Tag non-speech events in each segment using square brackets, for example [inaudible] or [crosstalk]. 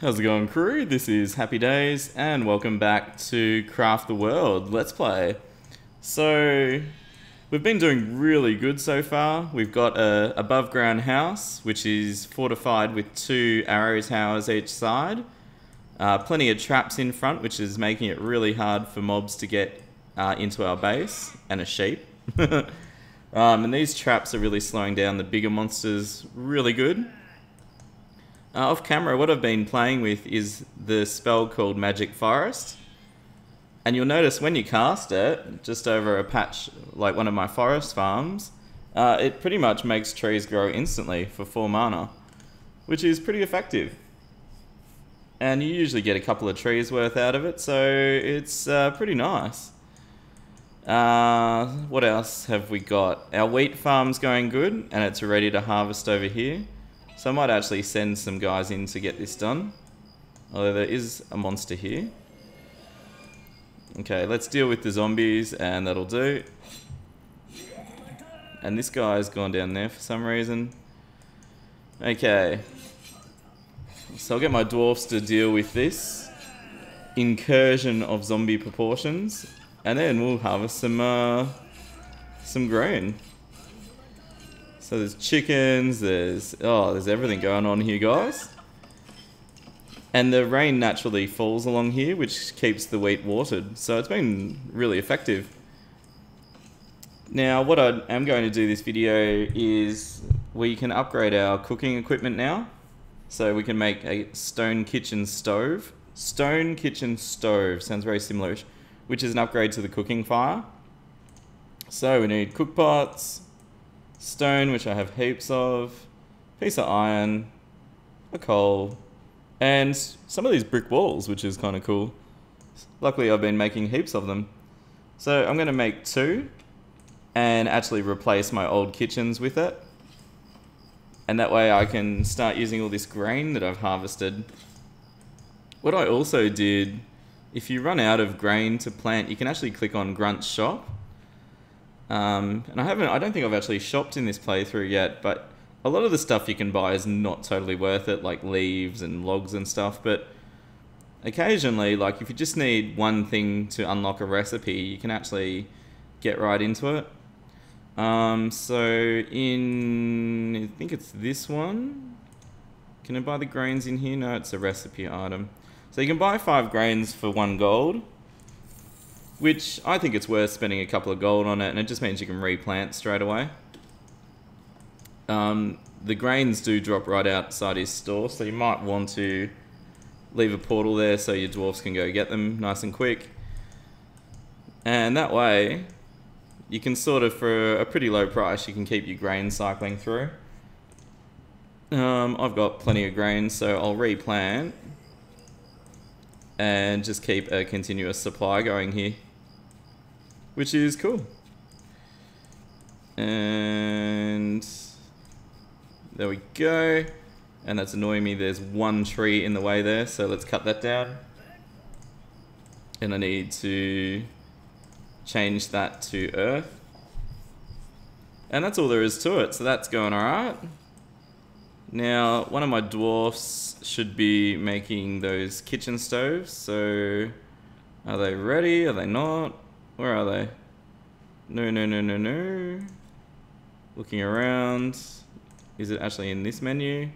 How's it going crew? This is Happy Days and welcome back to Craft the World Let's Play. So, we've been doing really good so far. We've got a above ground house which is fortified with two arrow towers each side. Uh, plenty of traps in front which is making it really hard for mobs to get uh, into our base and a sheep. [laughs] um, and these traps are really slowing down the bigger monsters really good. Uh, off camera, what I've been playing with is the spell called Magic Forest. And you'll notice when you cast it, just over a patch like one of my forest farms, uh, it pretty much makes trees grow instantly for 4 mana, which is pretty effective. And you usually get a couple of trees worth out of it, so it's uh, pretty nice. Uh, what else have we got? Our wheat farm's going good, and it's ready to harvest over here. So I might actually send some guys in to get this done. Although there is a monster here. Okay, let's deal with the zombies and that'll do. And this guy's gone down there for some reason. Okay. So I'll get my dwarfs to deal with this incursion of zombie proportions. And then we'll harvest some, uh, some grain. So there's chickens, there's, oh, there's everything going on here, guys. And the rain naturally falls along here, which keeps the wheat watered. So it's been really effective. Now, what I am going to do this video is we can upgrade our cooking equipment now. So we can make a stone kitchen stove. Stone kitchen stove, sounds very similar which is an upgrade to the cooking fire. So we need cook pots, stone, which I have heaps of, piece of iron, a coal, and some of these brick walls, which is kind of cool. Luckily, I've been making heaps of them. So I'm going to make two and actually replace my old kitchens with it. And that way I can start using all this grain that I've harvested. What I also did, if you run out of grain to plant, you can actually click on Grunt's shop um, and I haven't, I don't think I've actually shopped in this playthrough yet, but a lot of the stuff you can buy is not totally worth it, like leaves and logs and stuff, but occasionally, like if you just need one thing to unlock a recipe, you can actually get right into it. Um, so in, I think it's this one. Can I buy the grains in here? No, it's a recipe item. So you can buy five grains for one gold which I think it's worth spending a couple of gold on it, and it just means you can replant straight away. Um, the grains do drop right outside his store, so you might want to leave a portal there so your dwarfs can go get them nice and quick. And that way, you can sort of, for a pretty low price, you can keep your grain cycling through. Um, I've got plenty of grain, so I'll replant and just keep a continuous supply going here which is cool. And there we go. And that's annoying me. There's one tree in the way there, so let's cut that down. And I need to change that to earth. And that's all there is to it, so that's going alright. Now, one of my dwarfs should be making those kitchen stoves, so are they ready? Are they not? Where are they? No, no, no, no, no. Looking around. Is it actually in this menu?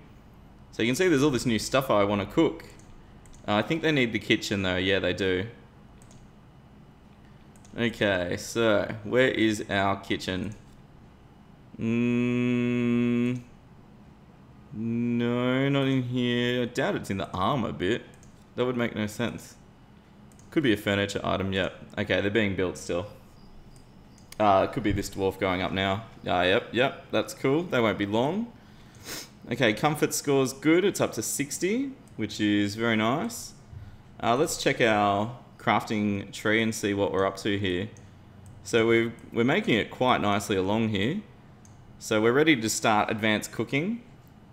So you can see there's all this new stuff I want to cook. Uh, I think they need the kitchen though. Yeah, they do. Okay, so where is our kitchen? Mm, no, not in here. I doubt it's in the armor bit. That would make no sense. Could be a furniture item, yep. Okay, they're being built still. Uh, could be this dwarf going up now. Uh, yep, yep, that's cool. They won't be long. Okay, comfort score's good. It's up to 60, which is very nice. Uh, let's check our crafting tree and see what we're up to here. So we're, we're making it quite nicely along here. So we're ready to start advanced cooking.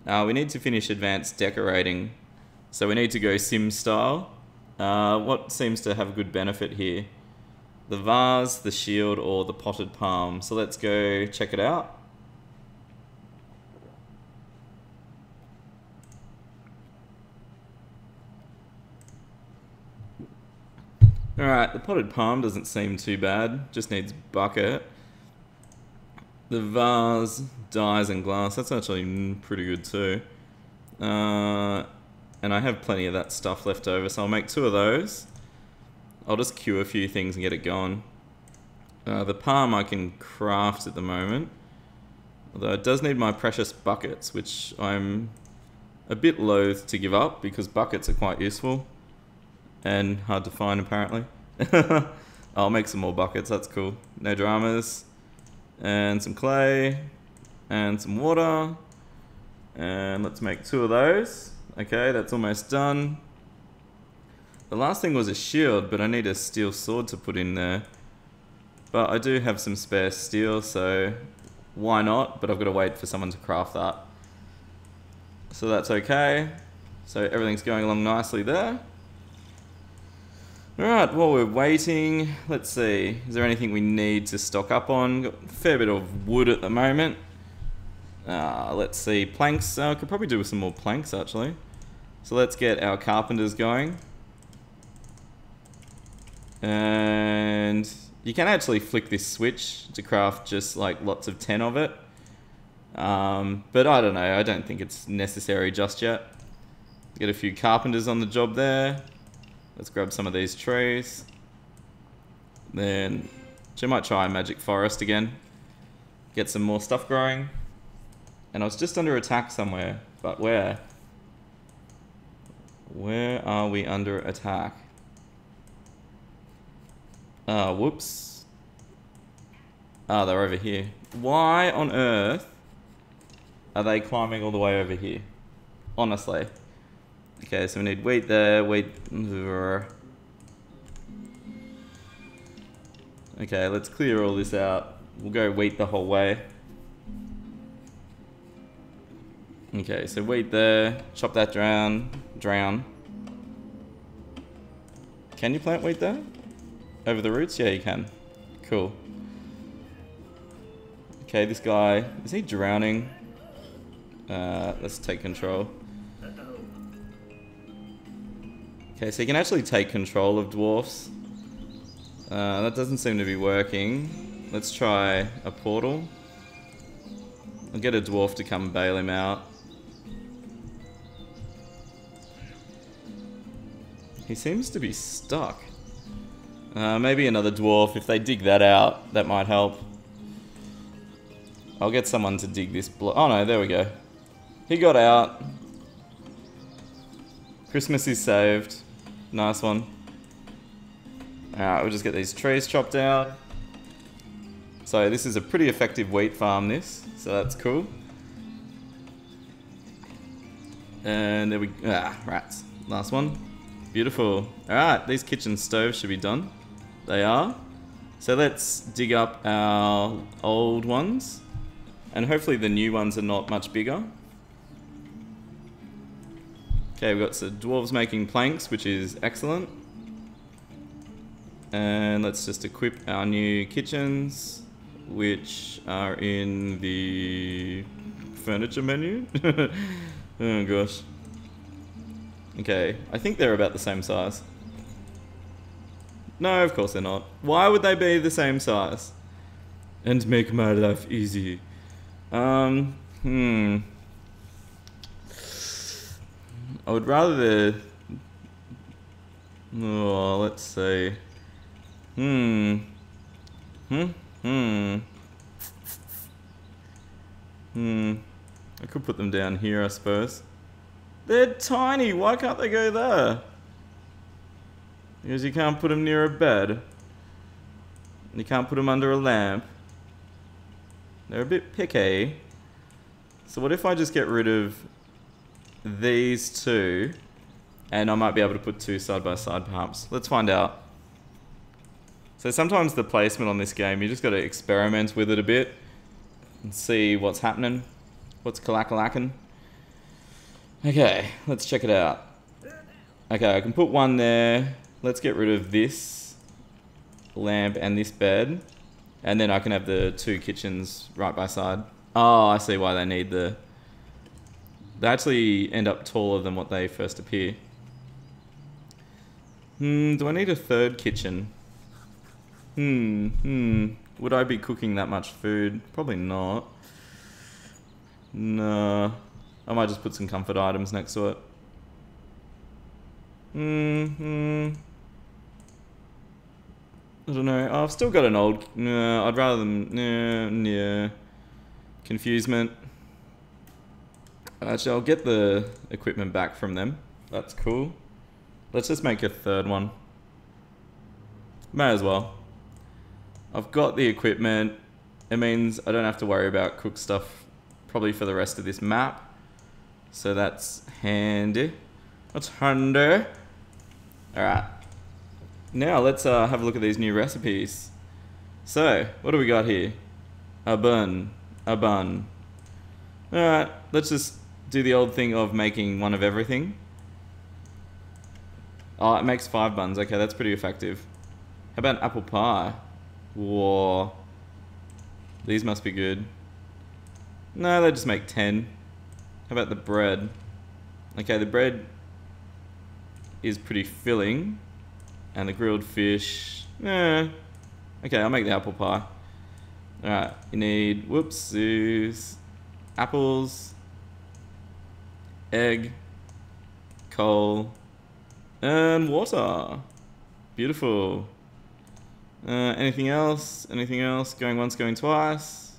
Uh, we need to finish advanced decorating. So we need to go sim style. Uh, what seems to have a good benefit here? The vase, the shield, or the potted palm. So let's go check it out. Alright, the potted palm doesn't seem too bad. Just needs bucket. The vase, dyes, and glass. That's actually pretty good too. Uh, and I have plenty of that stuff left over, so I'll make two of those. I'll just queue a few things and get it going. Uh, the palm I can craft at the moment. Although it does need my precious buckets, which I'm a bit loath to give up because buckets are quite useful and hard to find apparently. [laughs] I'll make some more buckets, that's cool. No dramas. And some clay and some water. And let's make two of those. Okay, that's almost done. The last thing was a shield, but I need a steel sword to put in there. But I do have some spare steel, so why not? But I've got to wait for someone to craft that. So that's okay. So everything's going along nicely there. Alright, while we're waiting, let's see. Is there anything we need to stock up on? Got a fair bit of wood at the moment. Uh, let's see, planks. I uh, could probably do with some more planks actually. So let's get our carpenters going. And you can actually flick this switch to craft just like lots of 10 of it. Um, but I don't know, I don't think it's necessary just yet. Get a few carpenters on the job there. Let's grab some of these trees. Then, she might try Magic Forest again. Get some more stuff growing. And I was just under attack somewhere, but where? Where are we under attack? Ah, whoops. Ah, they're over here. Why on earth are they climbing all the way over here? Honestly. Okay, so we need wheat there, wheat... Okay, let's clear all this out. We'll go wheat the whole way. Okay, so wheat there, chop that drown, drown. Can you plant wheat there? Over the roots? Yeah, you can. Cool. Okay, this guy, is he drowning? Uh, let's take control. Okay, so you can actually take control of dwarfs. Uh, that doesn't seem to be working. Let's try a portal. I'll get a dwarf to come bail him out. He seems to be stuck. Uh, maybe another dwarf. If they dig that out, that might help. I'll get someone to dig this block. Oh no, there we go. He got out. Christmas is saved. Nice one. Alright, we'll just get these trees chopped out. So this is a pretty effective wheat farm this, so that's cool. And there we ah rats. Last one. Beautiful. Alright, these kitchen stoves should be done. They are. So let's dig up our old ones. And hopefully the new ones are not much bigger. Okay, we've got some dwarves making planks, which is excellent. And let's just equip our new kitchens, which are in the furniture menu. [laughs] oh gosh. Okay, I think they're about the same size. No, of course they're not. Why would they be the same size? And make my life easy. Um, hmm. I would rather the... Oh, let's see. Hmm. Hmm? Hmm. Hmm. I could put them down here, I suppose. They're tiny. Why can't they go there? Because you can't put them near a bed. You can't put them under a lamp. They're a bit picky. So what if I just get rid of these two and I might be able to put two side by side perhaps. Let's find out. So sometimes the placement on this game, you just got to experiment with it a bit and see what's happening, what's kalakalakin. Okay, let's check it out. Okay, I can put one there. Let's get rid of this lamp and this bed. And then I can have the two kitchens right by side. Oh, I see why they need the... They actually end up taller than what they first appear. Hmm, do I need a third kitchen? Hmm, hmm. Would I be cooking that much food? Probably not. No. I might just put some comfort items next to it. Hmm, hmm. I don't know. I've still got an old... No, I'd rather them... Yeah, yeah. Confusement. Actually, I'll get the equipment back from them. That's cool. Let's just make a third one. May as well. I've got the equipment. It means I don't have to worry about cook stuff probably for the rest of this map. So that's handy. That's handy. Alright. Now let's uh, have a look at these new recipes. So, what do we got here? A bun. A bun. Alright, let's just do the old thing of making one of everything. Oh, it makes five buns. Okay, that's pretty effective. How about apple pie? Whoa. These must be good. No, they just make 10. How about the bread? Okay, the bread is pretty filling. And the grilled fish, eh. Okay, I'll make the apple pie. Alright, you need, whoops, apples, egg, coal, and water. Beautiful. Uh, anything else? Anything else? Going once, going twice.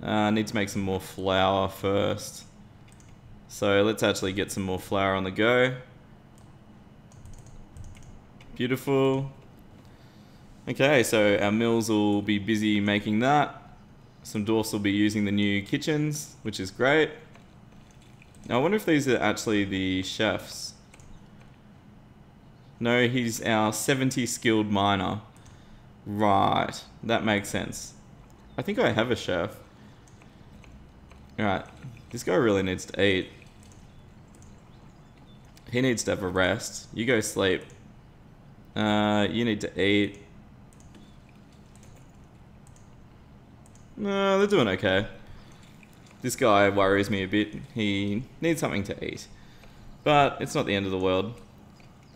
Uh, I need to make some more flour first. So let's actually get some more flour on the go. Beautiful. Okay, so our mills will be busy making that. Some dwarfs will be using the new kitchens, which is great. Now I wonder if these are actually the chefs. No, he's our 70 skilled miner. Right, that makes sense. I think I have a chef. Alright, this guy really needs to eat. He needs to have a rest. You go sleep. Uh, you need to eat. No, they're doing okay. This guy worries me a bit. He needs something to eat. But it's not the end of the world.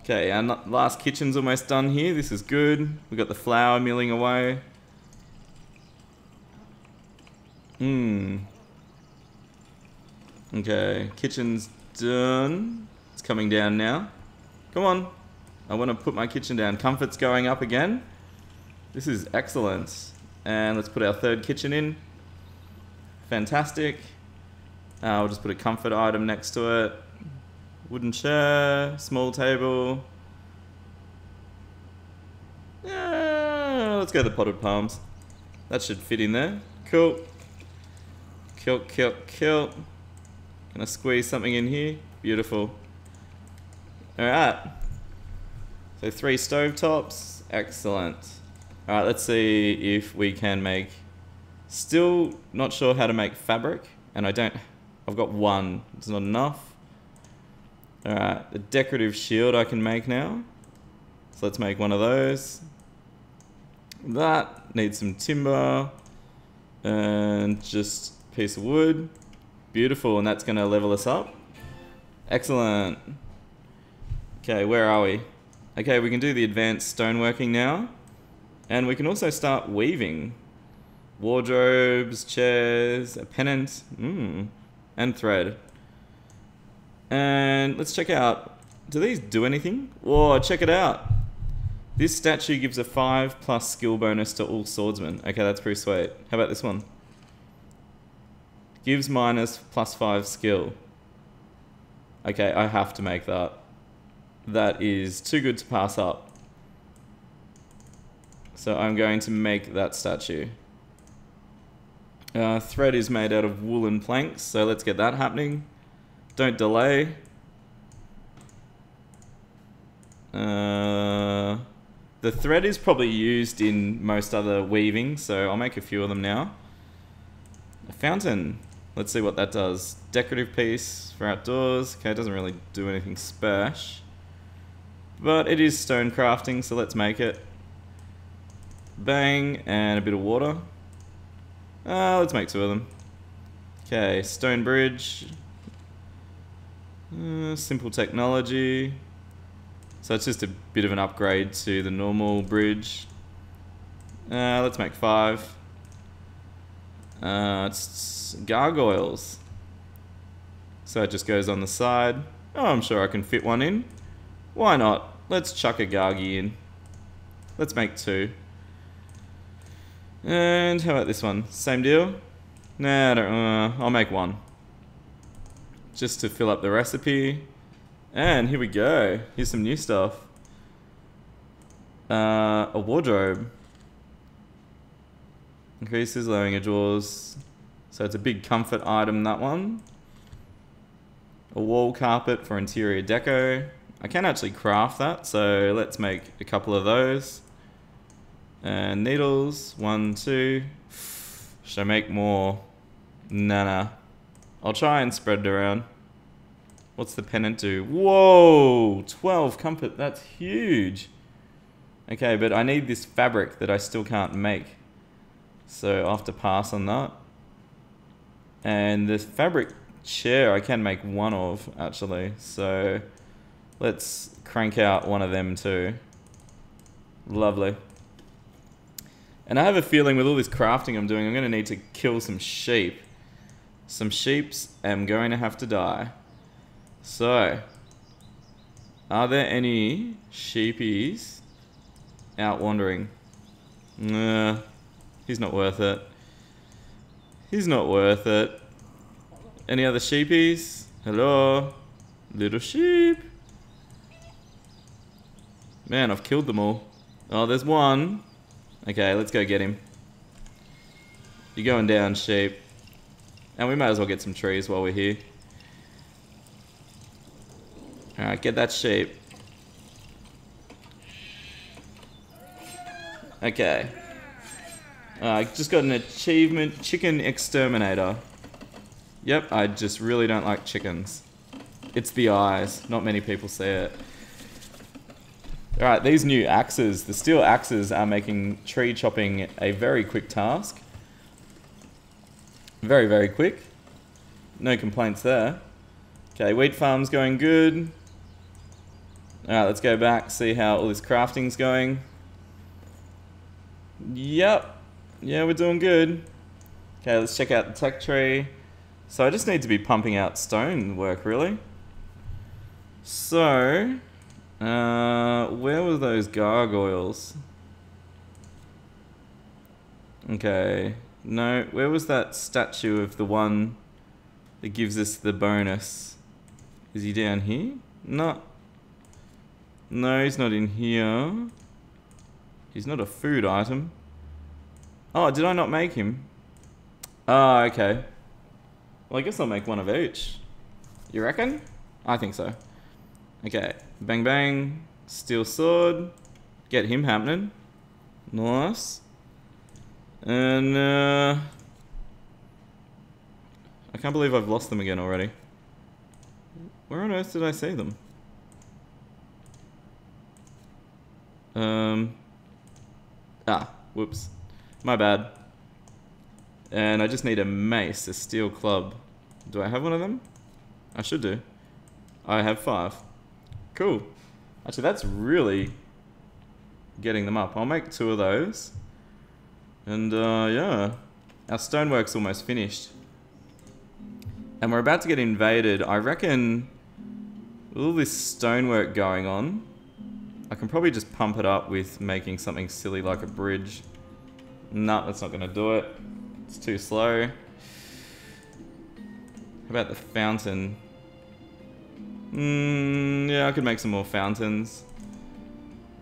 Okay, our last kitchen's almost done here. This is good. We've got the flour milling away. Hmm. Okay, kitchen's done. Coming down now. Come on. I want to put my kitchen down. Comfort's going up again. This is excellent. And let's put our third kitchen in. Fantastic. Uh, I'll just put a comfort item next to it. Wooden chair, small table. Yeah, let's go the potted palms. That should fit in there. Cool. Kilt, kilt, kilt. Gonna squeeze something in here. Beautiful. Alright. So three stove tops. Excellent. Alright, let's see if we can make... Still not sure how to make fabric. And I don't... I've got one. It's not enough. Alright, the decorative shield I can make now. So let's make one of those. That needs some timber. And just piece of wood. Beautiful, and that's going to level us up. Excellent. Okay, where are we? Okay, we can do the advanced stoneworking now. And we can also start weaving. Wardrobes, chairs, a pennant, mm, and thread. And let's check out, do these do anything? Whoa, check it out. This statue gives a 5 plus skill bonus to all swordsmen. Okay, that's pretty sweet. How about this one? Gives minus plus 5 skill. Okay, I have to make that that is too good to pass up. So I'm going to make that statue. Uh, thread is made out of woolen planks, so let's get that happening. Don't delay. Uh, the thread is probably used in most other weaving, so I'll make a few of them now. A fountain. Let's see what that does. Decorative piece for outdoors. Okay, it doesn't really do anything special. But it is stone crafting, so let's make it. Bang, and a bit of water. Uh, let's make two of them. Okay, stone bridge. Uh, simple technology. So it's just a bit of an upgrade to the normal bridge. Uh, let's make five. Uh, it's gargoyles. So it just goes on the side. Oh, I'm sure I can fit one in. Why not? Let's chuck a gargy in. Let's make two. And how about this one? Same deal? Nah, I don't, uh, I'll make one. Just to fill up the recipe. And here we go. Here's some new stuff. Uh, a wardrobe. Increases lowering of drawers. So it's a big comfort item, that one. A wall carpet for interior deco. I can actually craft that, so let's make a couple of those. And needles, one, two. Should I make more? Nah, nah. I'll try and spread it around. What's the pennant do? Whoa! 12 comfort, that's huge. Okay, but I need this fabric that I still can't make. So I'll have to pass on that. And the fabric chair I can make one of, actually. So let's crank out one of them too. Lovely. And I have a feeling with all this crafting I'm doing, I'm going to need to kill some sheep. Some sheeps am going to have to die. So, are there any sheepies out wandering? Nah, he's not worth it. He's not worth it. Any other sheepies? Hello? Little sheep? Man, I've killed them all. Oh, there's one. Okay, let's go get him. You're going down, sheep. And we might as well get some trees while we're here. Alright, get that sheep. Okay. Uh, I just got an achievement, Chicken Exterminator. Yep, I just really don't like chickens. It's the eyes. Not many people see it. Alright, these new axes, the steel axes are making tree chopping a very quick task. Very, very quick. No complaints there. Okay, wheat farm's going good. Alright, let's go back, see how all this crafting's going. Yep. Yeah, we're doing good. Okay, let's check out the tech tree. So I just need to be pumping out stone work, really. So, uh, where were those gargoyles? Okay. No, where was that statue of the one that gives us the bonus? Is he down here? No. No, he's not in here. He's not a food item. Oh, did I not make him? Ah, oh, okay. Well, I guess I'll make one of each. You reckon? I think so. Okay, bang bang, steel sword, get him happening. Nice. And, uh... I can't believe I've lost them again already. Where on earth did I see them? Um... Ah, whoops. My bad. And I just need a mace, a steel club. Do I have one of them? I should do. I have five. Cool. Actually, that's really getting them up. I'll make two of those. And, uh, yeah. Our stonework's almost finished. And we're about to get invaded. I reckon with all this stonework going on, I can probably just pump it up with making something silly like a bridge. No, that's not going to do it. It's too slow. How about the fountain? Mm, yeah, I could make some more fountains.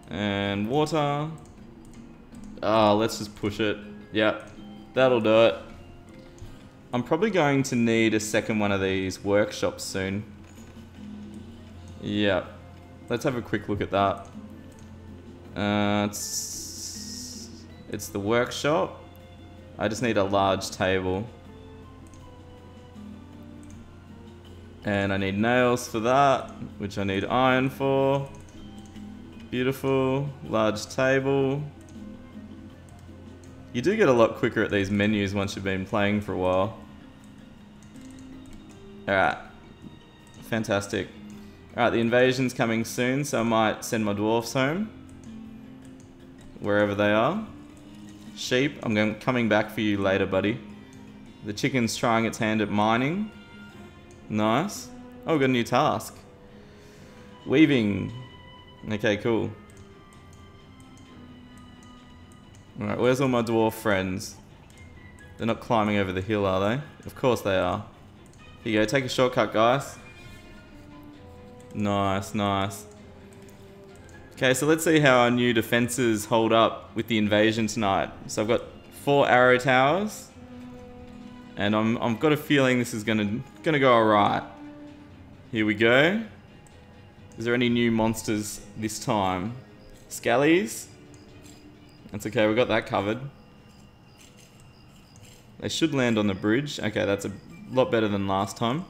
And water. Ah, oh, let's just push it. Yep, that'll do it. I'm probably going to need a second one of these workshops soon. Yep. Let's have a quick look at that. Uh, it's, it's the workshop. I just need a large table. And I need nails for that, which I need iron for. Beautiful, large table. You do get a lot quicker at these menus once you've been playing for a while. Alright. Fantastic. Alright, the invasion's coming soon, so I might send my dwarfs home. Wherever they are. Sheep, I'm coming back for you later, buddy. The chicken's trying its hand at mining. Nice. Oh, got a new task. Weaving. Okay, cool. Alright, where's all my dwarf friends? They're not climbing over the hill, are they? Of course they are. Here you go, take a shortcut, guys. Nice, nice. Okay, so let's see how our new defenses hold up with the invasion tonight. So I've got four arrow towers. And I'm, I've got a feeling this is gonna, gonna go alright. Here we go. Is there any new monsters this time? Skellies? That's okay, we got that covered. They should land on the bridge. Okay, that's a lot better than last time.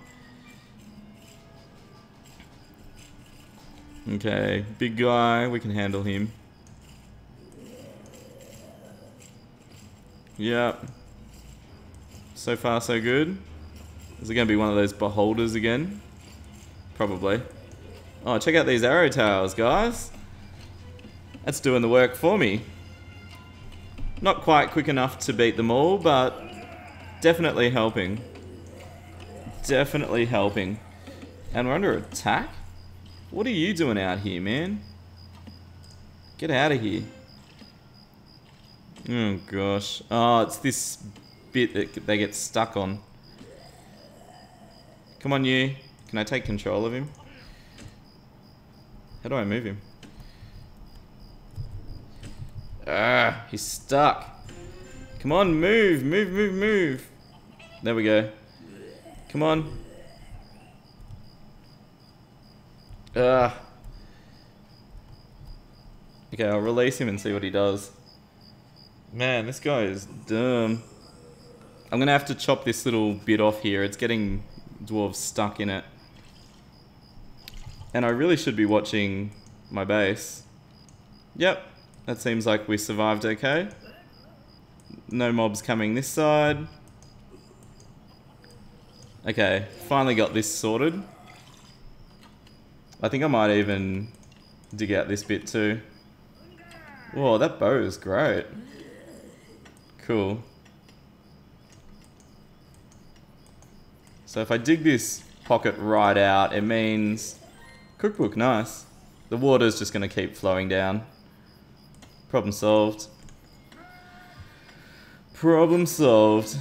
Okay, big guy, we can handle him. Yep. So far, so good. Is it going to be one of those beholders again? Probably. Oh, check out these arrow towers, guys. That's doing the work for me. Not quite quick enough to beat them all, but definitely helping. Definitely helping. And we're under attack? What are you doing out here, man? Get out of here. Oh, gosh. Oh, it's this bit that they get stuck on. Come on, you. Can I take control of him? How do I move him? Ah, he's stuck. Come on, move, move, move, move. There we go. Come on. Ah. Okay, I'll release him and see what he does. Man, this guy is dumb. I'm gonna have to chop this little bit off here. It's getting dwarves stuck in it. And I really should be watching my base. Yep, that seems like we survived okay. No mobs coming this side. Okay, finally got this sorted. I think I might even dig out this bit too. Whoa, that bow is great. Cool. So if I dig this pocket right out, it means... Cookbook, nice. The water's just going to keep flowing down. Problem solved. Problem solved.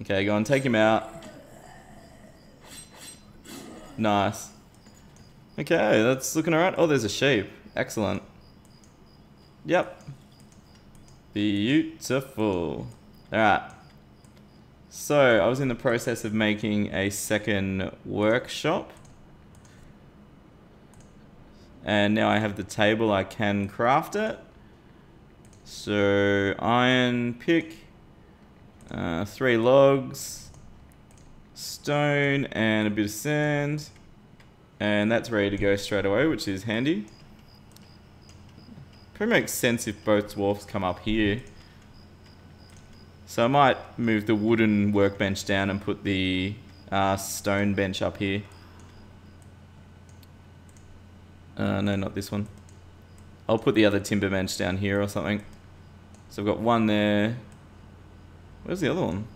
Okay, go on, take him out. Nice. Okay, that's looking alright. Oh, there's a sheep. Excellent. Yep. Beautiful. Alright. So, I was in the process of making a second workshop. And now I have the table, I can craft it. So, iron pick, uh, three logs, stone, and a bit of sand. And that's ready to go straight away, which is handy. Probably makes sense if both dwarfs come up here. So I might move the wooden workbench down and put the uh, stone bench up here. Uh, no, not this one. I'll put the other timber bench down here or something. So I've got one there. Where's the other one?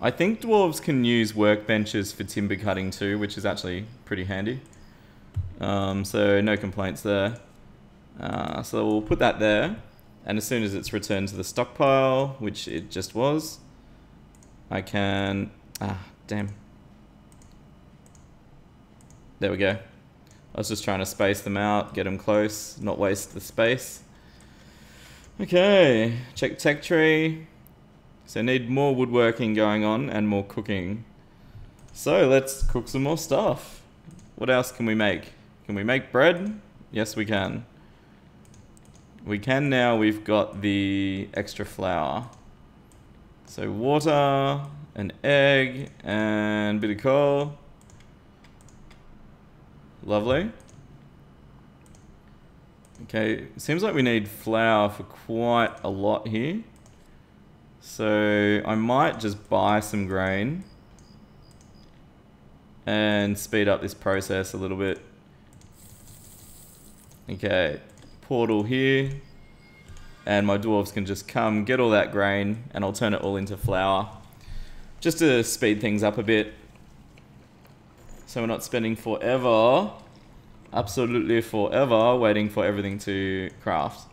I think dwarves can use workbenches for timber cutting too, which is actually pretty handy. Um, so no complaints there. Uh, so we'll put that there. And as soon as it's returned to the stockpile, which it just was, I can... Ah, damn. There we go. I was just trying to space them out, get them close, not waste the space. Okay, check tech tree. So need more woodworking going on and more cooking. So let's cook some more stuff. What else can we make? Can we make bread? Yes, we can. We can now, we've got the extra flour. So water, an egg, and a bit of coal. Lovely. Okay, seems like we need flour for quite a lot here. So I might just buy some grain and speed up this process a little bit. Okay, portal here. And my dwarves can just come, get all that grain, and I'll turn it all into flour. Just to speed things up a bit. So we're not spending forever, absolutely forever, waiting for everything to craft.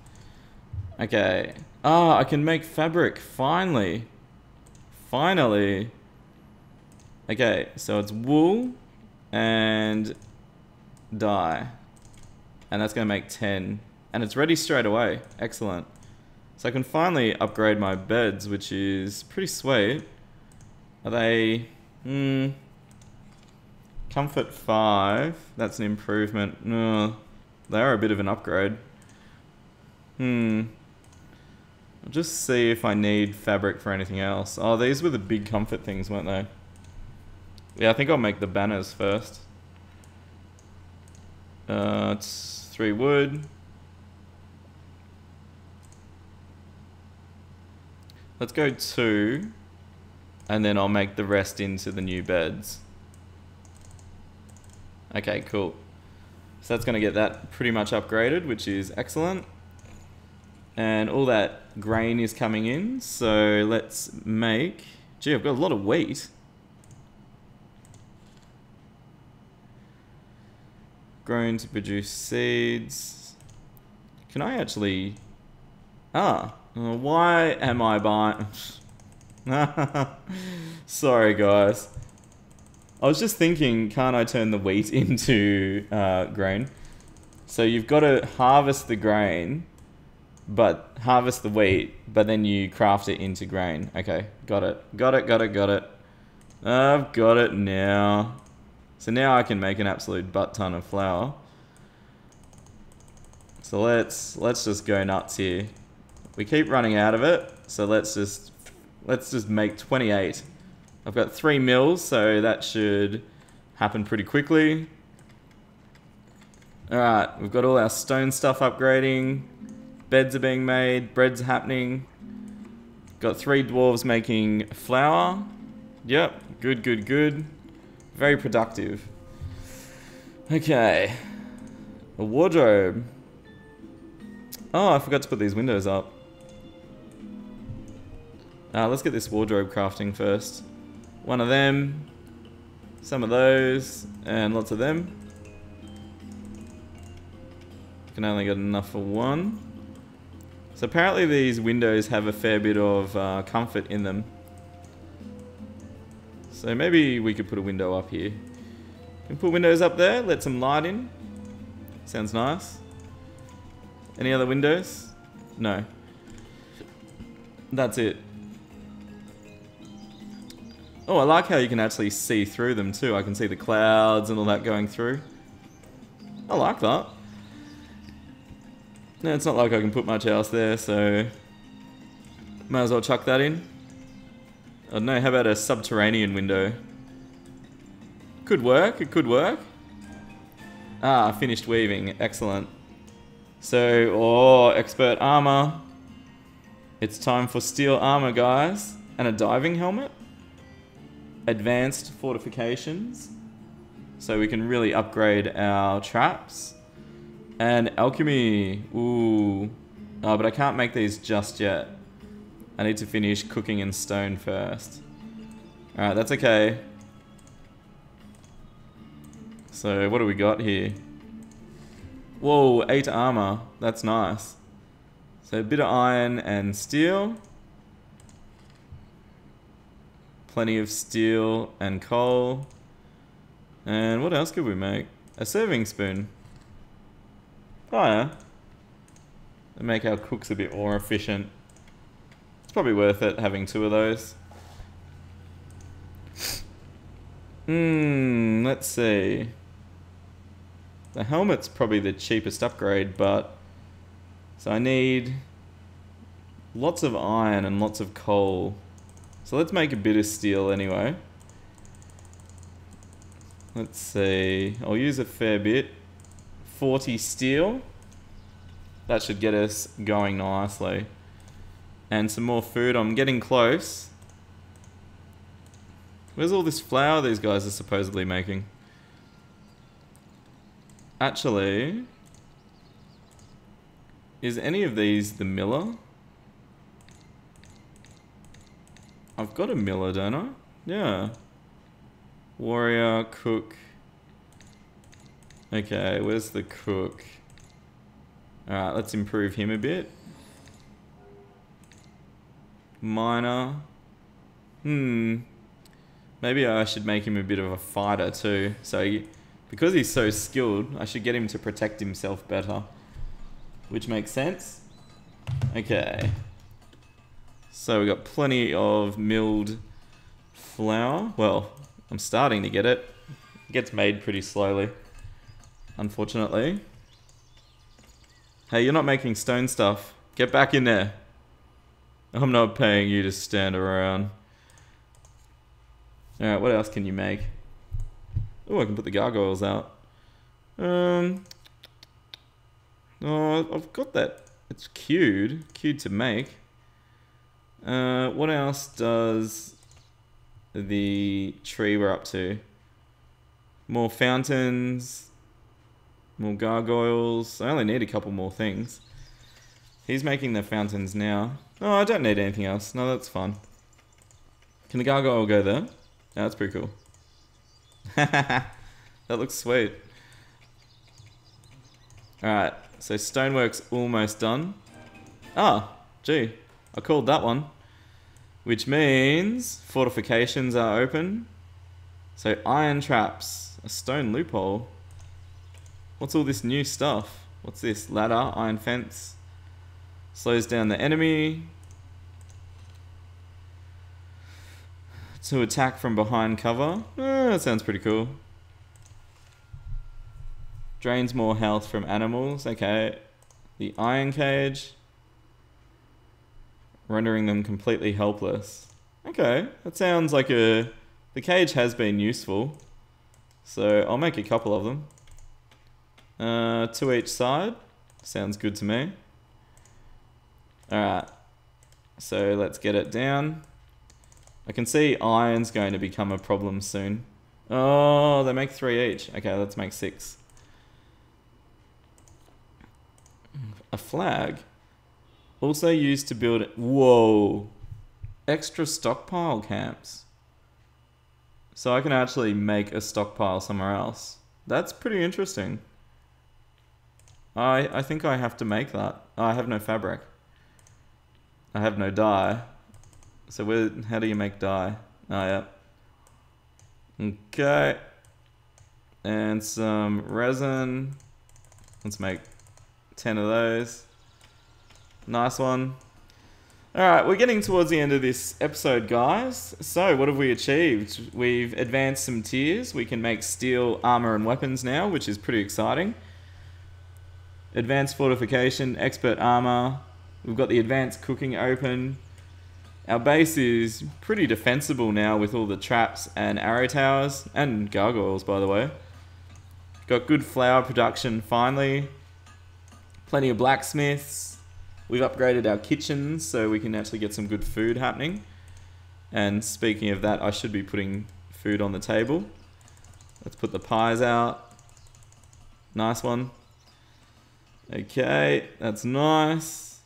Okay. Ah, I can make fabric, finally. Finally. Okay, so it's wool and dye. And that's going to make 10. And it's ready straight away. Excellent. So I can finally upgrade my beds, which is pretty sweet. Are they... Hmm... Comfort 5. That's an improvement. No, they are a bit of an upgrade. Hmm. I'll just see if I need fabric for anything else. Oh, these were the big comfort things, weren't they? Yeah, I think I'll make the banners first. Uh, it's three wood. Let's go two. And then I'll make the rest into the new beds. Okay, cool. So that's going to get that pretty much upgraded, which is excellent. And all that grain is coming in. So let's make... Gee, I've got a lot of wheat. Grown to produce seeds. Can I actually... Ah, why am I buying... [laughs] Sorry, guys. I was just thinking, can't I turn the wheat [laughs] into uh, grain? So you've got to harvest the grain, but harvest the wheat, but then you craft it into grain. Okay, got it. Got it, got it, got it. I've got it now. So now I can make an absolute butt ton of flour. So let's let's just go nuts here. We keep running out of it, so let's just let's just make 28. I've got three mills, so that should happen pretty quickly. Alright, we've got all our stone stuff upgrading. Beds are being made, bread's happening. Got three dwarves making flour. Yep, good, good, good. Very productive. Okay. A wardrobe. Oh, I forgot to put these windows up. Uh, let's get this wardrobe crafting first. One of them, some of those, and lots of them. Can only get enough for one. So apparently these windows have a fair bit of uh, comfort in them. So maybe we could put a window up here. Can put windows up there, let some light in. Sounds nice. Any other windows? No. That's it. Oh, I like how you can actually see through them too. I can see the clouds and all that going through. I like that. No, it's not like I can put much else there, so... Might as well chuck that in. I don't know, how about a subterranean window? Could work, it could work. Ah, finished weaving, excellent. So, oh, expert armor. It's time for steel armor, guys. And a diving helmet advanced fortifications. So we can really upgrade our traps. And alchemy. Ooh. Oh, but I can't make these just yet. I need to finish cooking in stone first. Alright, that's okay. So, what do we got here? Whoa, 8 armor. That's nice. So, a bit of iron and steel. Plenty of steel and coal. And what else could we make? A serving spoon. Oh yeah. To make our cooks a bit more efficient. It's probably worth it having two of those. Hmm, let's see. The helmet's probably the cheapest upgrade, but... So I need lots of iron and lots of coal. So let's make a bit of steel anyway. Let's see. I'll use a fair bit. 40 steel. That should get us going nicely. And some more food. I'm getting close. Where's all this flour these guys are supposedly making? Actually, is any of these the miller? I've got a miller, don't I? Yeah. Warrior, cook. Okay, where's the cook? Alright, let's improve him a bit. Miner. Hmm. Maybe I should make him a bit of a fighter too. So, he, because he's so skilled, I should get him to protect himself better. Which makes sense. Okay. So we've got plenty of milled flour. Well, I'm starting to get it. It gets made pretty slowly, unfortunately. Hey, you're not making stone stuff. Get back in there. I'm not paying you to stand around. Alright, what else can you make? Oh, I can put the gargoyles out. Um, oh, I've got that. It's queued. Queued to make. Uh, what else does the tree we're up to? More fountains. More gargoyles. I only need a couple more things. He's making the fountains now. Oh, I don't need anything else. No, that's fine. Can the gargoyle go there? That's pretty cool. [laughs] that looks sweet. Alright, so stonework's almost done. Ah, gee, I called that one. Which means fortifications are open. So iron traps, a stone loophole. What's all this new stuff? What's this? Ladder, iron fence. Slows down the enemy. To attack from behind cover. Eh, that sounds pretty cool. Drains more health from animals. Okay. The iron cage rendering them completely helpless. Okay, that sounds like a... The cage has been useful, so I'll make a couple of them. Uh, to each side, sounds good to me. Alright, so let's get it down. I can see iron's going to become a problem soon. Oh, they make three each. Okay, let's make six. A flag? Also used to build... Whoa. Extra stockpile camps. So I can actually make a stockpile somewhere else. That's pretty interesting. I, I think I have to make that. Oh, I have no fabric. I have no dye. So where, how do you make dye? Oh, yeah. Okay. And some resin. Let's make 10 of those. Nice one. Alright, we're getting towards the end of this episode, guys. So, what have we achieved? We've advanced some tiers. We can make steel armor and weapons now, which is pretty exciting. Advanced fortification, expert armor. We've got the advanced cooking open. Our base is pretty defensible now with all the traps and arrow towers, and gargoyles, by the way. Got good flour production finally. Plenty of blacksmiths We've upgraded our kitchens so we can actually get some good food happening. And speaking of that, I should be putting food on the table. Let's put the pies out. Nice one. Okay, that's nice.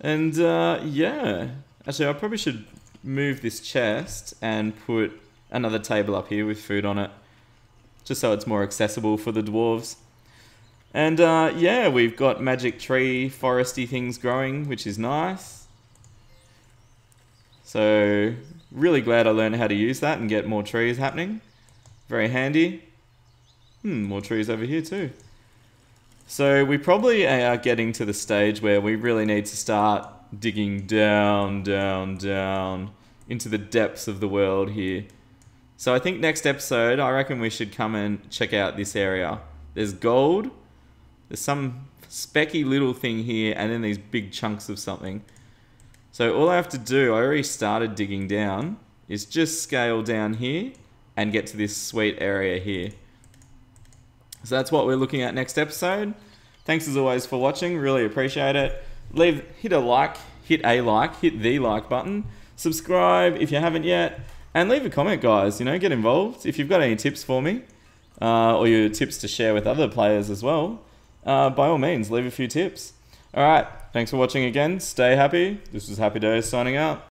And uh, yeah, actually I probably should move this chest and put another table up here with food on it. Just so it's more accessible for the dwarves. And uh, yeah, we've got magic tree, foresty things growing, which is nice. So really glad I learned how to use that and get more trees happening. Very handy. Hmm, more trees over here too. So we probably are getting to the stage where we really need to start digging down, down, down into the depths of the world here. So I think next episode, I reckon we should come and check out this area. There's gold, there's some specky little thing here and then these big chunks of something. So all I have to do, I already started digging down, is just scale down here and get to this sweet area here. So that's what we're looking at next episode. Thanks as always for watching, really appreciate it. Leave, hit a like, hit a like, hit the like button, subscribe if you haven't yet, and leave a comment, guys. You know, get involved. If you've got any tips for me, uh, or your tips to share with other players as well, uh, by all means, leave a few tips. All right, thanks for watching again. Stay happy. This is Happy Days signing out.